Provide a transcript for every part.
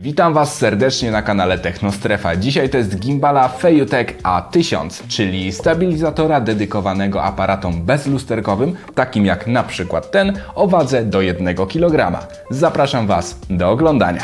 Witam Was serdecznie na kanale Technostrefa. Dzisiaj to jest gimbala Feiyutech A1000, czyli stabilizatora dedykowanego aparatom bezlusterkowym, takim jak na przykład ten o wadze do 1 kg. Zapraszam Was do oglądania.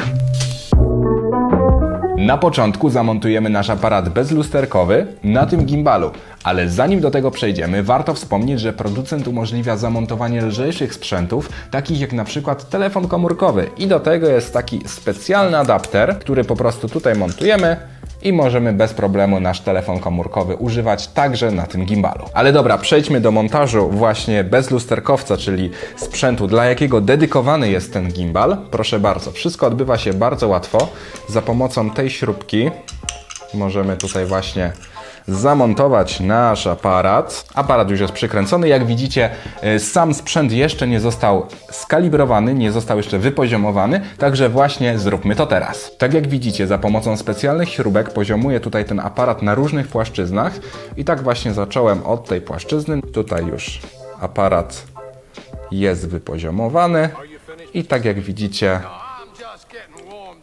Na początku zamontujemy nasz aparat bezlusterkowy na tym gimbalu, ale zanim do tego przejdziemy, warto wspomnieć, że producent umożliwia zamontowanie lżejszych sprzętów, takich jak na przykład telefon komórkowy. I do tego jest taki specjalny adapter, który po prostu tutaj montujemy i możemy bez problemu nasz telefon komórkowy używać także na tym gimbalu. Ale dobra, przejdźmy do montażu właśnie bez lusterkowca, czyli sprzętu, dla jakiego dedykowany jest ten gimbal. Proszę bardzo, wszystko odbywa się bardzo łatwo. Za pomocą tej śrubki możemy tutaj właśnie zamontować nasz aparat. Aparat już jest przykręcony. Jak widzicie, e, sam sprzęt jeszcze nie został skalibrowany, nie został jeszcze wypoziomowany, także właśnie zróbmy to teraz. Tak jak widzicie, za pomocą specjalnych śrubek poziomuję tutaj ten aparat na różnych płaszczyznach i tak właśnie zacząłem od tej płaszczyzny. Tutaj już aparat jest wypoziomowany i tak jak widzicie,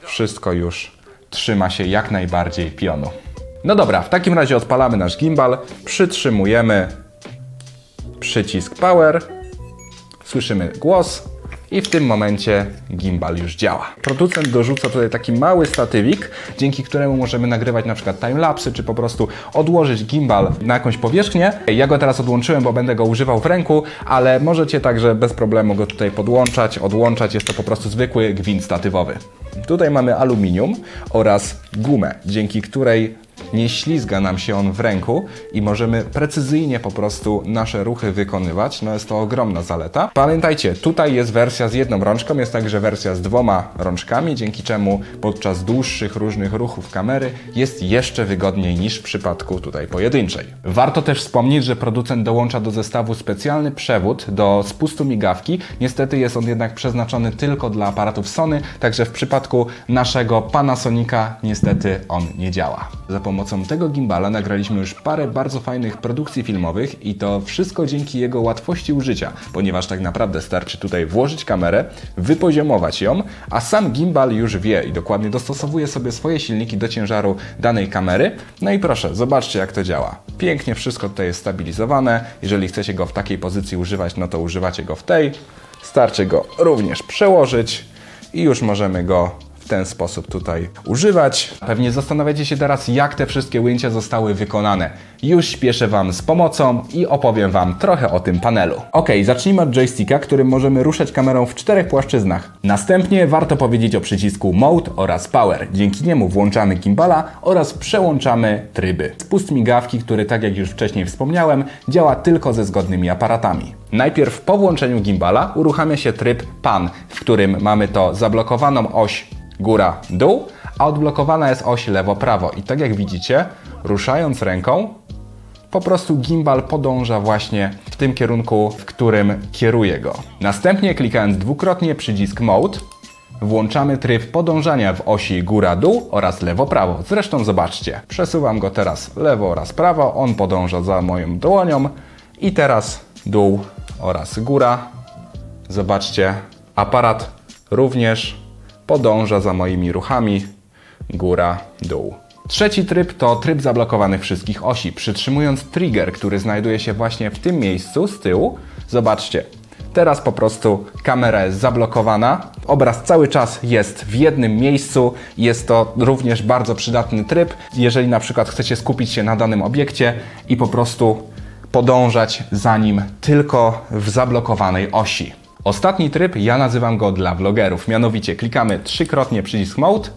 wszystko już trzyma się jak najbardziej pionu. No dobra, w takim razie odpalamy nasz gimbal, przytrzymujemy przycisk power, słyszymy głos i w tym momencie gimbal już działa. Producent dorzuca tutaj taki mały statywik, dzięki któremu możemy nagrywać na przykład timelapsy, czy po prostu odłożyć gimbal na jakąś powierzchnię. Ja go teraz odłączyłem, bo będę go używał w ręku, ale możecie także bez problemu go tutaj podłączać, odłączać. Jest to po prostu zwykły gwint statywowy. Tutaj mamy aluminium oraz gumę, dzięki której nie ślizga nam się on w ręku i możemy precyzyjnie po prostu nasze ruchy wykonywać. No jest to ogromna zaleta. Pamiętajcie, tutaj jest wersja z jedną rączką, jest także wersja z dwoma rączkami, dzięki czemu podczas dłuższych różnych ruchów kamery jest jeszcze wygodniej niż w przypadku tutaj pojedynczej. Warto też wspomnieć, że producent dołącza do zestawu specjalny przewód do spustu migawki. Niestety jest on jednak przeznaczony tylko dla aparatów Sony, także w przypadku naszego Panasonica niestety on nie działa. Za pomocą tego gimbala nagraliśmy już parę bardzo fajnych produkcji filmowych i to wszystko dzięki jego łatwości użycia, ponieważ tak naprawdę starczy tutaj włożyć kamerę, wypoziomować ją, a sam gimbal już wie i dokładnie dostosowuje sobie swoje silniki do ciężaru danej kamery. No i proszę, zobaczcie jak to działa. Pięknie wszystko tutaj jest stabilizowane. Jeżeli chcecie go w takiej pozycji używać, no to używacie go w tej. Starczy go również przełożyć i już możemy go ten sposób tutaj używać. Pewnie zastanawiacie się teraz, jak te wszystkie ujęcia zostały wykonane. Już śpieszę Wam z pomocą i opowiem Wam trochę o tym panelu. Ok, zacznijmy od joysticka, którym możemy ruszać kamerą w czterech płaszczyznach. Następnie warto powiedzieć o przycisku Mode oraz Power. Dzięki niemu włączamy gimbala oraz przełączamy tryby. Spust migawki, który tak jak już wcześniej wspomniałem, działa tylko ze zgodnymi aparatami. Najpierw po włączeniu gimbala uruchamia się tryb PAN, w którym mamy to zablokowaną oś góra, dół, a odblokowana jest oś lewo-prawo. I tak jak widzicie, ruszając ręką, po prostu gimbal podąża właśnie w tym kierunku, w którym kieruję go. Następnie klikając dwukrotnie przycisk Mode, włączamy tryb podążania w osi góra-dół oraz lewo-prawo. Zresztą zobaczcie, przesuwam go teraz lewo oraz prawo, on podąża za moją dłonią i teraz dół oraz góra. Zobaczcie, aparat również podąża za moimi ruchami góra, dół. Trzeci tryb to tryb zablokowanych wszystkich osi. Przytrzymując trigger, który znajduje się właśnie w tym miejscu z tyłu, zobaczcie, Teraz po prostu kamera jest zablokowana. Obraz cały czas jest w jednym miejscu. Jest to również bardzo przydatny tryb, jeżeli na przykład chcecie skupić się na danym obiekcie i po prostu podążać za nim tylko w zablokowanej osi. Ostatni tryb ja nazywam go dla vlogerów, mianowicie klikamy trzykrotnie przycisk Mode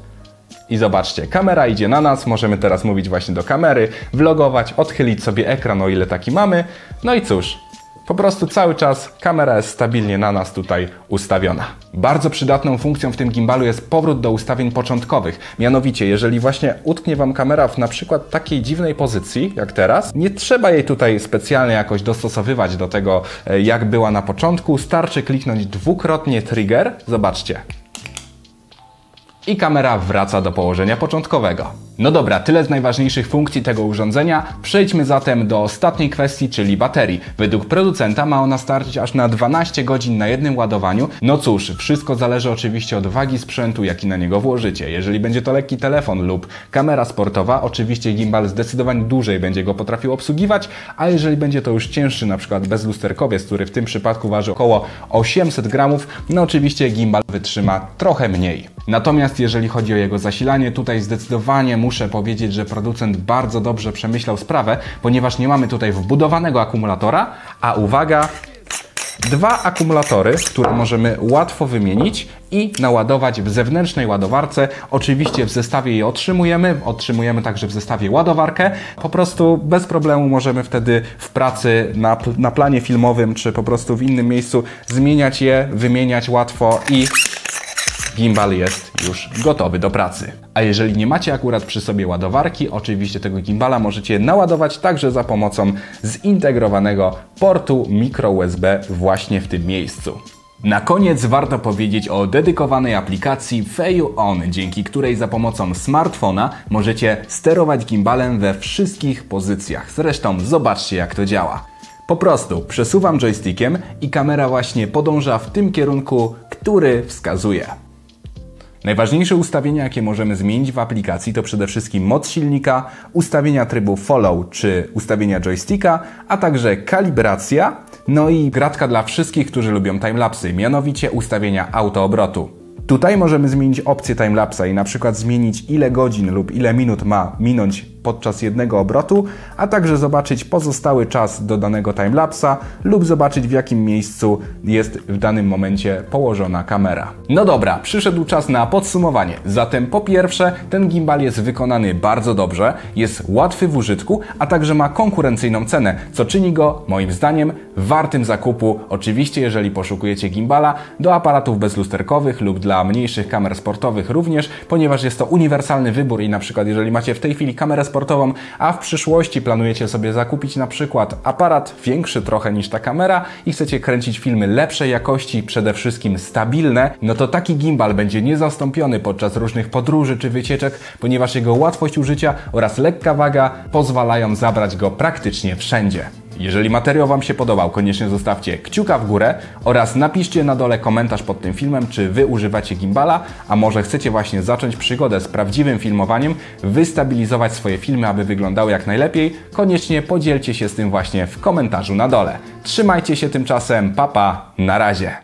i zobaczcie, kamera idzie na nas, możemy teraz mówić właśnie do kamery, vlogować, odchylić sobie ekran o ile taki mamy. No i cóż, po prostu cały czas kamera jest stabilnie na nas tutaj ustawiona. Bardzo przydatną funkcją w tym gimbalu jest powrót do ustawień początkowych. Mianowicie, jeżeli właśnie utknie Wam kamera w na przykład takiej dziwnej pozycji, jak teraz, nie trzeba jej tutaj specjalnie jakoś dostosowywać do tego, e, jak była na początku. Starczy kliknąć dwukrotnie trigger. Zobaczcie. I kamera wraca do położenia początkowego. No dobra, tyle z najważniejszych funkcji tego urządzenia. Przejdźmy zatem do ostatniej kwestii, czyli baterii. Według producenta ma ona starczyć aż na 12 godzin na jednym ładowaniu. No cóż, wszystko zależy oczywiście od wagi sprzętu, jaki na niego włożycie. Jeżeli będzie to lekki telefon lub kamera sportowa, oczywiście gimbal zdecydowanie dłużej będzie go potrafił obsługiwać, a jeżeli będzie to już cięższy, na przykład bezlusterkowiec, który w tym przypadku waży około 800 gramów, no oczywiście gimbal wytrzyma trochę mniej. Natomiast jeżeli chodzi o jego zasilanie, tutaj zdecydowanie muszę powiedzieć, że producent bardzo dobrze przemyślał sprawę, ponieważ nie mamy tutaj wbudowanego akumulatora, a uwaga, dwa akumulatory, które możemy łatwo wymienić i naładować w zewnętrznej ładowarce. Oczywiście w zestawie je otrzymujemy, otrzymujemy także w zestawie ładowarkę. Po prostu bez problemu możemy wtedy w pracy na, na planie filmowym czy po prostu w innym miejscu zmieniać je, wymieniać łatwo i gimbal jest już gotowy do pracy. A jeżeli nie macie akurat przy sobie ładowarki, oczywiście tego gimbala możecie naładować także za pomocą zintegrowanego portu micro USB właśnie w tym miejscu. Na koniec warto powiedzieć o dedykowanej aplikacji Fail On, dzięki której za pomocą smartfona możecie sterować gimbalem we wszystkich pozycjach. Zresztą zobaczcie jak to działa. Po prostu przesuwam joystickiem i kamera właśnie podąża w tym kierunku, który wskazuje. Najważniejsze ustawienia, jakie możemy zmienić w aplikacji, to przede wszystkim moc silnika, ustawienia trybu follow czy ustawienia joysticka, a także kalibracja, no i gratka dla wszystkich, którzy lubią timelapsy, mianowicie ustawienia autoobrotu. Tutaj możemy zmienić opcję timelapsa i na przykład zmienić ile godzin lub ile minut ma minąć podczas jednego obrotu, a także zobaczyć pozostały czas do danego timelapsa lub zobaczyć w jakim miejscu jest w danym momencie położona kamera. No dobra, przyszedł czas na podsumowanie. Zatem po pierwsze, ten gimbal jest wykonany bardzo dobrze, jest łatwy w użytku, a także ma konkurencyjną cenę, co czyni go moim zdaniem wartym zakupu. Oczywiście, jeżeli poszukujecie gimbala do aparatów bezlusterkowych lub dla mniejszych kamer sportowych również, ponieważ jest to uniwersalny wybór i na przykład jeżeli macie w tej chwili kamerę sportową, a w przyszłości planujecie sobie zakupić na przykład aparat większy trochę niż ta kamera i chcecie kręcić filmy lepszej jakości, przede wszystkim stabilne, no to taki gimbal będzie niezastąpiony podczas różnych podróży czy wycieczek, ponieważ jego łatwość użycia oraz lekka waga pozwalają zabrać go praktycznie wszędzie. Jeżeli materiał Wam się podobał, koniecznie zostawcie kciuka w górę oraz napiszcie na dole komentarz pod tym filmem, czy Wy używacie gimbala, a może chcecie właśnie zacząć przygodę z prawdziwym filmowaniem, wystabilizować swoje filmy, aby wyglądały jak najlepiej, koniecznie podzielcie się z tym właśnie w komentarzu na dole. Trzymajcie się tymczasem, papa, na razie.